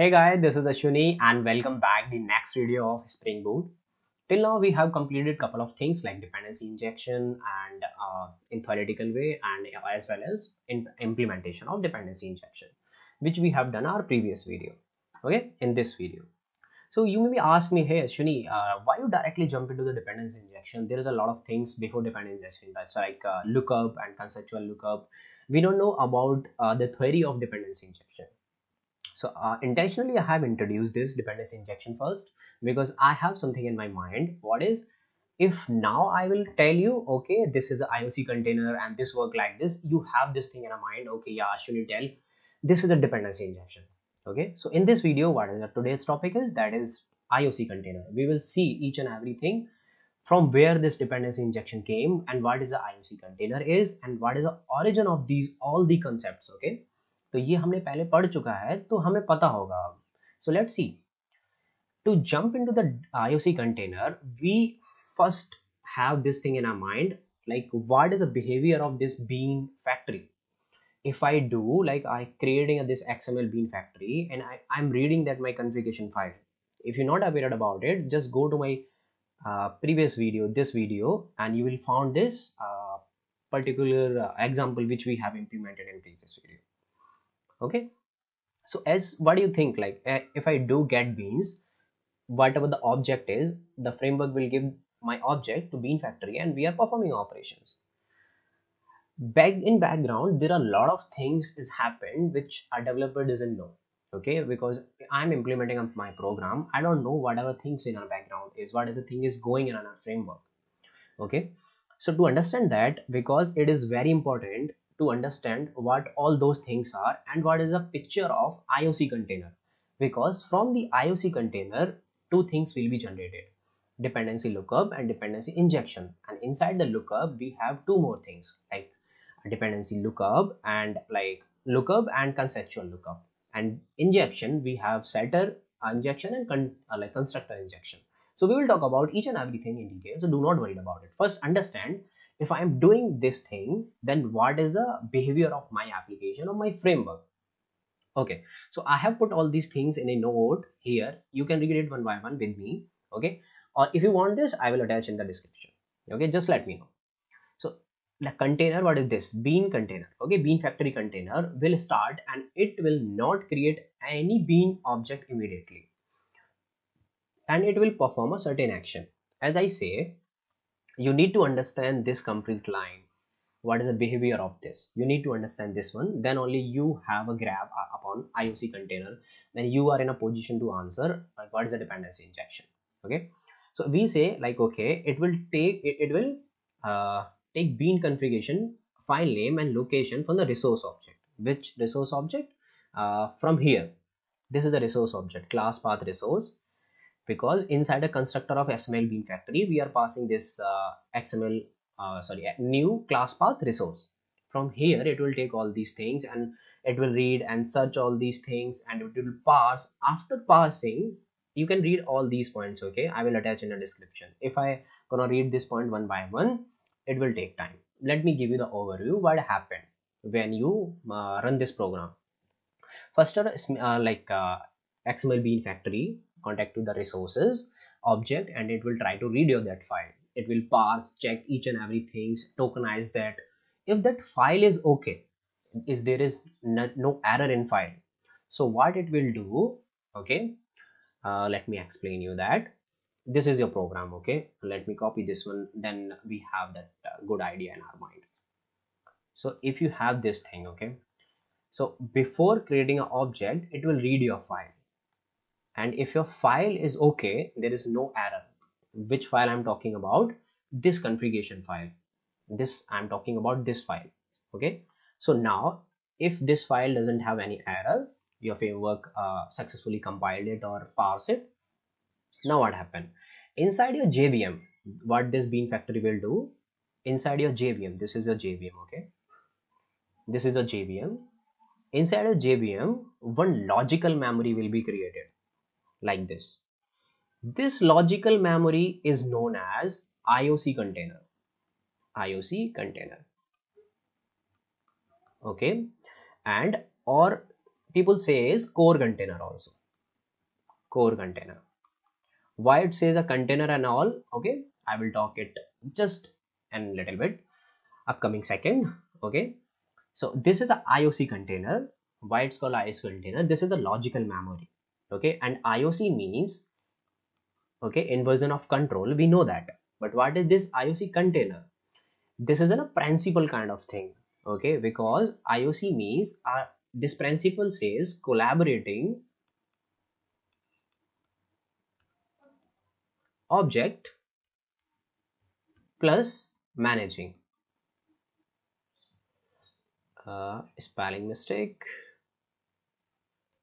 Hey guys, this is Ashwani and welcome back the next video of Spring Boot. Till now we have completed couple of things like dependency injection and uh, in theoretical way and as well as in implementation of dependency injection which we have done our previous video. Okay in this video. So you may be ask me hey Ashwani uh, why you directly jump into the dependency injection? There is a lot of things before dependency injection that's like uh, lookup and conceptual lookup. We don't know about uh, the theory of dependency injection so uh, intentionally I have introduced this dependency injection first because I have something in my mind. What is if now I will tell you, okay, this is an IOC container and this work like this, you have this thing in a mind. Okay, yeah, should you tell this is a dependency injection. Okay, so in this video, what is today's topic is that is IOC container. We will see each and everything from where this dependency injection came and what is the IOC container is and what is the origin of these all the concepts. Okay तो ये हमने पहले पढ़ चुका है तो हमें पता होगा so let see to jump into the I O C container we first have this thing in our mind like what is the behaviour of this bean factory if I do like I creating this X M L bean factory and I I am reading that my configuration file if you not aware about it just go to my previous video this video and you will found this particular example which we have implemented in previous video okay? So as what do you think? Like eh, if i do get beans whatever the object is the framework will give my object to bean factory and we are performing operations. Back in background there are a lot of things is happened which a developer doesn't know okay? Because i'm implementing my program. I don't know whatever things in our background is what is the thing is going in our framework okay? So to understand that because it is very important to understand what all those things are and what is a picture of IOC container. Because from the IOC container two things will be generated. Dependency lookup and dependency injection. And inside the lookup we have two more things like dependency lookup and like lookup and conceptual lookup. And injection we have setter injection and con uh, like constructor injection. So we will talk about each and everything in detail. So do not worry about it. First understand if i am doing this thing then what is the behavior of my application or my framework? Okay so i have put all these things in a note here. You can read it one by one with me okay? Or if you want this i will attach in the description okay? Just let me know. So the container what is this? Bean container okay? Bean factory container will start and it will not create any bean object immediately. And it will perform a certain action. As i say you need to understand this complete line. What is the behavior of this? You need to understand this one. Then only you have a grab upon ioc container. Then you are in a position to answer like what is the dependency injection? Okay? So we say like okay it will take it, it will uh, take bean configuration file name and location from the resource object. Which resource object? Uh, from here. This is the resource object class path resource because inside a constructor of XML bean factory, we are passing this uh, XML, uh, sorry, new class path resource. From here, it will take all these things and it will read and search all these things and it will parse. After parsing, you can read all these points, okay? I will attach in the description. If I gonna read this point one by one, it will take time. Let me give you the overview what happened when you uh, run this program. First, uh, like uh, XML bean factory contact to the resources object and it will try to read your that file. It will parse check each and everything tokenize that. If that file is okay is there is no, no error in file so what it will do okay uh, let me explain you that. This is your program okay let me copy this one then we have that uh, good idea in our mind. So if you have this thing okay so before creating an object it will read your file and if your file is okay there is no error. Which file i'm talking about? This configuration file. This i'm talking about this file. Okay? So now if this file doesn't have any error your framework uh, successfully compiled it or parse it now what happened? Inside your jvm what this bean factory will do? Inside your jvm this is your jvm okay? This is a jvm inside a jvm one logical memory will be created like this. This logical memory is known as IOC container. IOC container. Okay. And or people say is core container also. core container why it says a container and all okay i will talk it just a little bit upcoming second okay so this is a ioc container why it's called ioc container this is a logical memory okay and ioc means okay inversion of control. We know that. But what is this ioc container? This is a principle kind of thing. Okay because ioc means uh, this principle says collaborating object plus managing. Uh, spelling mistake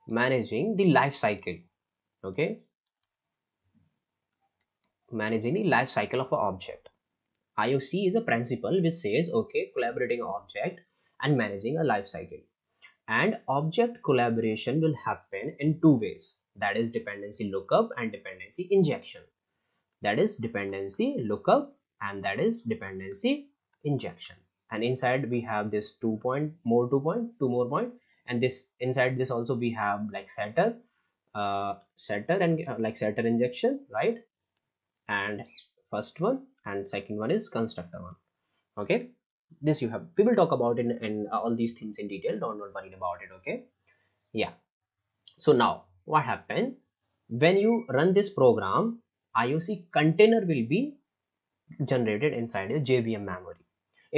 managing the life cycle okay? Managing the life cycle of an object. IOC is a principle which says okay collaborating object and managing a life cycle. And object collaboration will happen in two ways. That is dependency lookup and dependency injection. That is dependency lookup and that is dependency injection. And inside we have this two point more two point two more point and this inside this also we have like setter uh setter and uh, like setter injection right? And first one and second one is constructor one okay? This you have we will talk about in, in uh, all these things in detail. Don't not worry about it okay? Yeah. So now what happened? When you run this program ioc container will be generated inside a jvm memory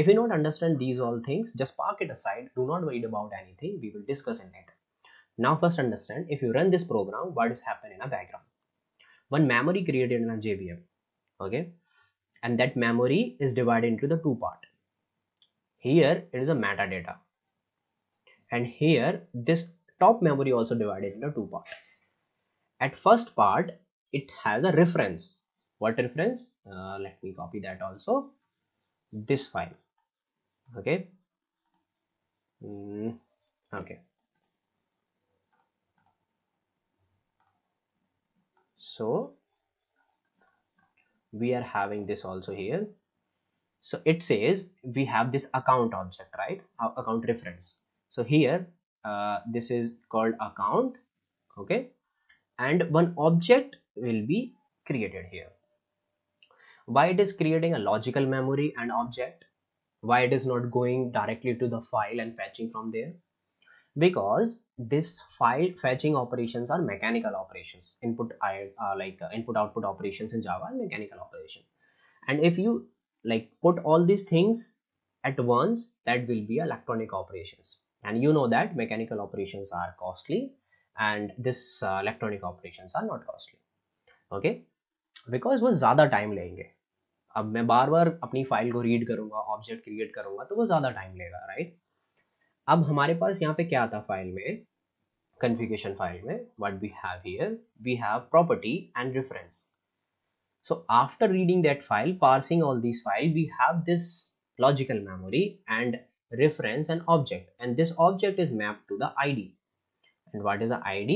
if you don't understand these all things just park it aside. Do not worry about anything. We will discuss in later now first understand if you run this program what is happening in a background? One memory created in a jvm okay? And that memory is divided into the two part. Here it is a metadata. And here this top memory also divided into two part. At first part it has a reference. What reference? Uh, let me copy that also. This file okay. Mm, okay. So we are having this also here. So it says we have this account object right? Our account reference. So here uh, this is called account okay? And one object will be created here. Why it is creating a logical memory and object why it is not going directly to the file and fetching from there because this file fetching operations are mechanical operations input uh, like uh, input output operations in java mechanical operation and if you like put all these things at once that will be electronic operations and you know that mechanical operations are costly and this uh, electronic operations are not costly okay because वो ज़्यादा time लेंगे अब मैं बार बार अपनी file को read करूँगा object create करूँगा तो वो ज़्यादा टाइम लेगा राइट अब हमारे पास यहाँ पे क्या था फ़ाइल में? कन्फिगेशन फ़ाइल में what we have here we have property and reference so after reading that file parsing all this file we have this logical memory and reference and object and this object is mapped to the id and what is the id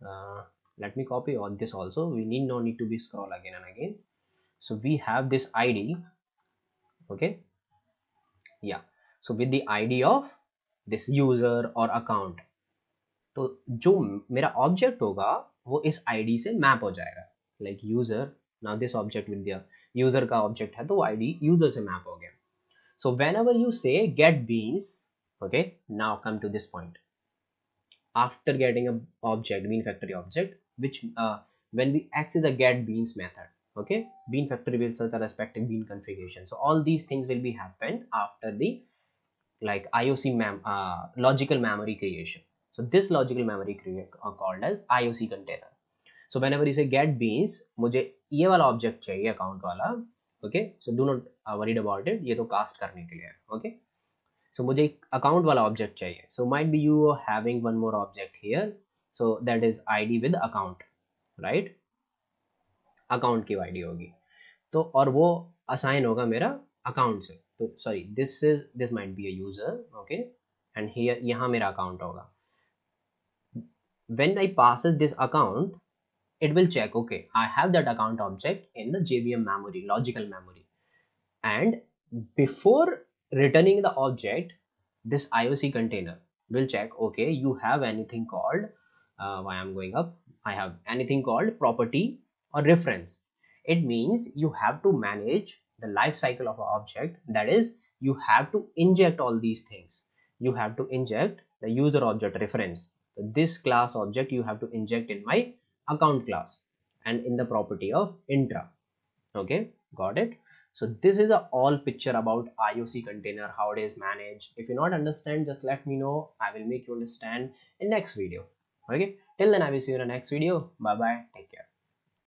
uh, let me copy all this also. We need no need to be scroll again and again. so we have this id okay yeah so with the id of this user और account तो जो मेरा object होगा वो इस ID से map हो जाएगा like user now this object with user का ऑब्जेक्ट है तो आईडी यूजर से मैप हो गया सो वेन एवर यू से gate beans okay now come to this point after getting a object bean factory object which uh, when we access a get beans method okay bean factory results are respecting bean configuration so all these things will be happened after the like IOC mem uh, logical memory creation so this logical memory create are called as IOC container so whenever you say get beans mujhe ye wala object chahiye account wala okay so do not uh, worried about it ye to cast karne ke liye okay? So so, मुझे एक account वाला object चाहिए so might be you having one more object here so that is id with account right account की वाई होगी। तो और वो असाइन होगा मेरा अकाउंट से। तो sorry this is this might be अजर ओके एंड यहाँ मेरा अकाउंट होगा। When I pass this account it will check okay I have that account object in the JVM memory logical memory and before returning the object this I O C container will check okay you have anything called I am going up I have anything called property or reference. It means you have to manage the life cycle of an object. That is, you have to inject all these things. You have to inject the user object reference. So this class object you have to inject in my account class and in the property of intra. Okay, got it? So this is a all picture about IOC container, how it is managed. If you not understand, just let me know. I will make you understand in next video. Okay. Till then, I will see you in the next video. Bye bye. Take care.